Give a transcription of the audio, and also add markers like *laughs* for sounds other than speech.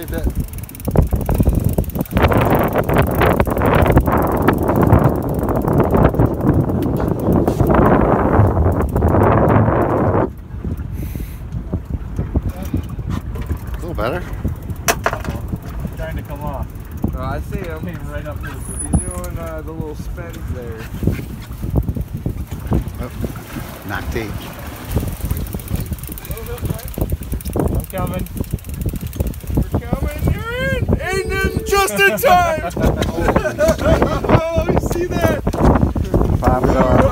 videotape that? A little better. Trying to come off. Oh, I see him. Came right up to the He's doing uh, the little spins there. Oh, knocked eight. I'm coming. We're coming. You're in. Aiden just in time. *laughs* oh, you see that? Five it